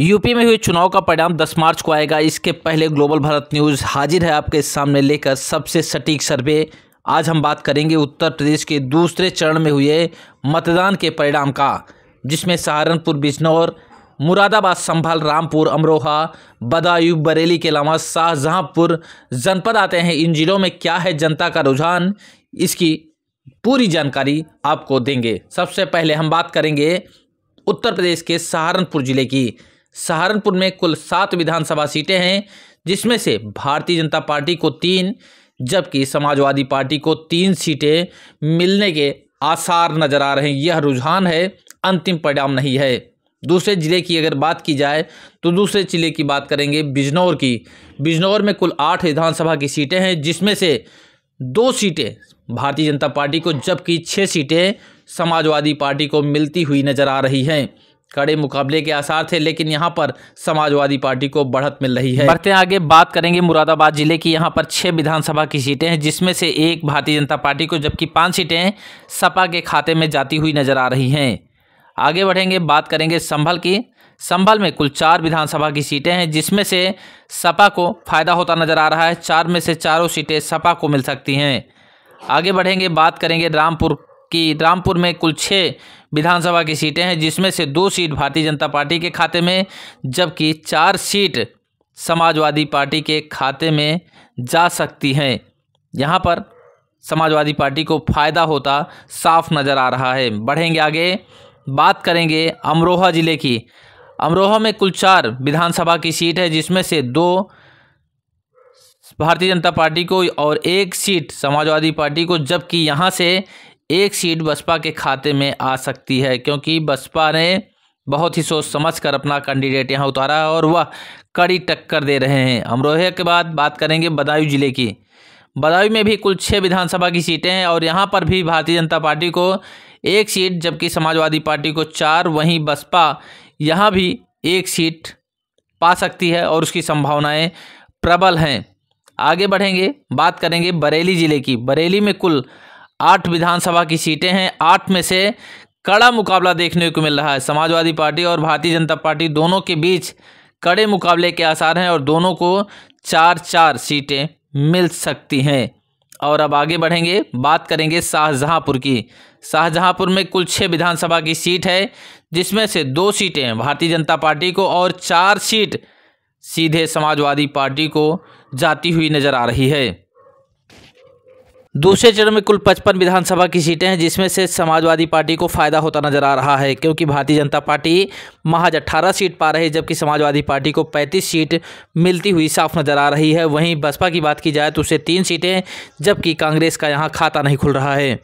UP में हुए चुनाव का परिणाम 10 मार्च को आएगा। इसके पहले ग्लोबल भारत न्यूज़ हाजिर है आपके सामने लेकर सबसे सटीक सर्वे। आज हम बात करेंगे उत्तर प्रदेश के दूसरे चरण में हुए मतदान के परिणाम का, जिसमें सहारनपुर, बिजनौर, मुरादाबाद, संभल, रामपुर, अमरोहा, बदायूं, बरेली के अलावा शाहजहांपुर, जनपद आते हैं। इन जिलों में क्या है जनता का रुझान, इसकी पूरी जानकारी आपको देंगे। सबसे पहले हम बात करेंगे उत्तर प्रदेश के सहारनपुर ज़िले की। सहारनपुर में कुल सात विधानसभा सीटें हैं, जिसमें से भारतीय जनता पार्टी को तीन, जबकि समाजवादी पार्टी को तीन सीटें मिलने के आसार नज़र आ रहे हैं। यह रुझान है, अंतिम परिणाम नहीं है। दूसरे ज़िले की अगर बात की जाए तो दूसरे ज़िले की बात करेंगे बिजनौर की। बिजनौर में कुल आठ विधानसभा की सीटें हैं, जिसमें से दो सीटें भारतीय जनता पार्टी को, जबकि छः सीटें समाजवादी पार्टी को मिलती हुई नज़र आ रही हैं। कड़े मुकाबले के आसार थे, लेकिन यहाँ पर समाजवादी पार्टी को बढ़त मिल रही है। बढ़ते आगे बात करेंगे मुरादाबाद ज़िले की। यहाँ पर छह विधानसभा की सीटें हैं, जिसमें से एक भारतीय जनता पार्टी को, जबकि पाँच सीटें सपा के खाते में जाती हुई नज़र आ रही हैं। आगे बढ़ेंगे, बात करेंगे संभल की। संभल में कुल चार विधानसभा की सीटें हैं, जिसमें से सपा को फ़ायदा होता नज़र आ रहा है। चार में से चारों सीटें सपा को मिल सकती हैं। आगे बढ़ेंगे, बात करेंगे रामपुर की रामपुर में कुल छः विधानसभा की सीटें हैं, जिसमें से दो सीट भारतीय जनता पार्टी के खाते में, जबकि चार सीट समाजवादी पार्टी के खाते में जा सकती हैं। यहाँ पर समाजवादी पार्टी को फ़ायदा होता साफ़ नज़र आ रहा है। बढ़ेंगे आगे, बात करेंगे अमरोहा ज़िले की। अमरोहा में कुल चार विधानसभा की सीट है, जिसमें से दो भारतीय जनता पार्टी को और एक सीट समाजवादी पार्टी को, जबकि यहाँ से एक सीट बसपा के खाते में आ सकती है, क्योंकि बसपा ने बहुत ही सोच समझ कर अपना कैंडिडेट यहाँ उतारा है और वह कड़ी टक्कर दे रहे हैं। अमरोहे के बाद बात करेंगे बदायूं ज़िले की। बदायूं में भी कुल छः विधानसभा की सीटें हैं और यहाँ पर भी भारतीय जनता पार्टी को एक सीट, जबकि समाजवादी पार्टी को चार, वहीं बसपा यहाँ भी एक सीट पा सकती है और उसकी संभावनाएँ प्रबल हैं। आगे बढ़ेंगे, बात करेंगे बरेली ज़िले की। बरेली में कुल आठ विधानसभा की सीटें हैं। आठ में से कड़ा मुकाबला देखने को मिल रहा है। समाजवादी पार्टी और भारतीय जनता पार्टी दोनों के बीच कड़े मुकाबले के आसार हैं और दोनों को चार चार सीटें मिल सकती हैं। और अब आगे बढ़ेंगे। बात करेंगे शाहजहाँपुर की। शाहजहाँपुर में कुल छः विधानसभा की सीट है, जिसमें से दो सीटें भारतीय जनता पार्टी को और चार सीट सीधे समाजवादी पार्टी को जाती हुई नज़र आ रही है। दूसरे चरण में कुल पचपन विधानसभा की सीटें हैं, जिसमें से समाजवादी पार्टी को फ़ायदा होता नज़र आ रहा है, क्योंकि भारतीय जनता पार्टी महज अट्ठारह सीट पा रही है, जबकि समाजवादी पार्टी को पैंतीस सीट मिलती हुई साफ़ नज़र आ रही है। वहीं बसपा की बात की जाए तो उसे तीन सीटें जबकि कांग्रेस का यहाँ खाता नहीं खुल रहा है।